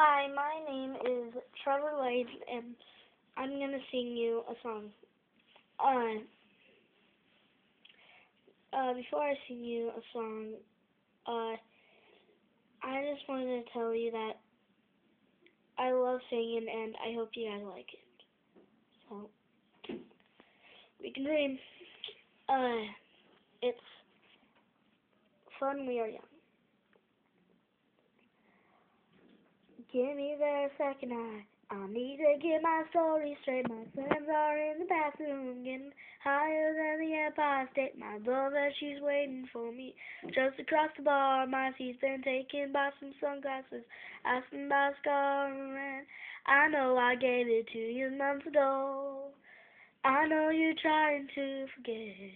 Hi, my name is Trevor Lane, and I'm going to sing you a song. Uh, uh, before I sing you a song, uh, I just wanted to tell you that I love singing, and I hope you guys like it. So, we can dream. Uh, it's fun, we are young. Give me that second eye. I need to get my story straight. My friends are in the bathroom getting higher than the Empire State. My brother, she's waiting for me just across the bar. My seat's been taken by some sunglasses, asking by scar and I know I gave it to you months ago. I know you're trying to forget.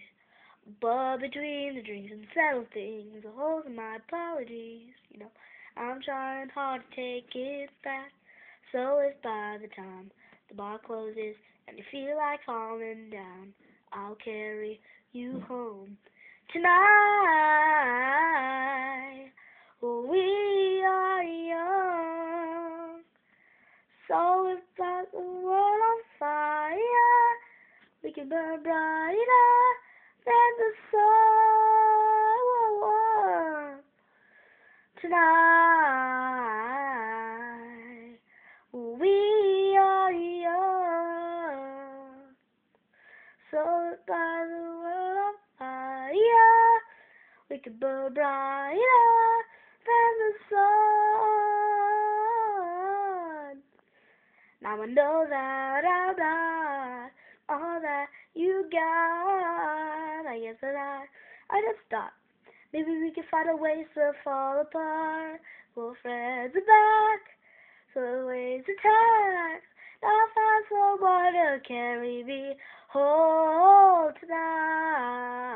But between the drinks and settle things, the holes in my apologies, you know. I'm trying hard to take it back. So if by the time the bar closes and you feel like falling down, I'll carry you home tonight. We are young. So if by the world on fire, we can burn brighter tonight. So by the world on fire, we could burn brighter than the sun. Now I know that I'm not all that you got. I guess that I, I just thought maybe we can find a way to fall apart. Well, friends are back, so the waves attack. I'll find someone to carry me home tonight.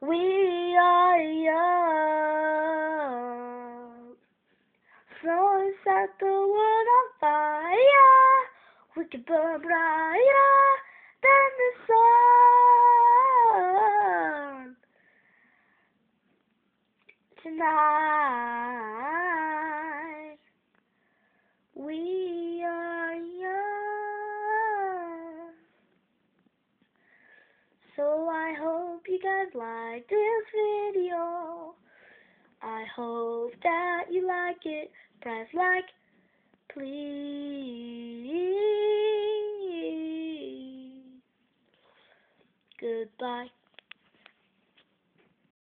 We are young, so set the world on fire. We can burn brighter you guys like this video. I hope that you like it. Press like, please. Goodbye.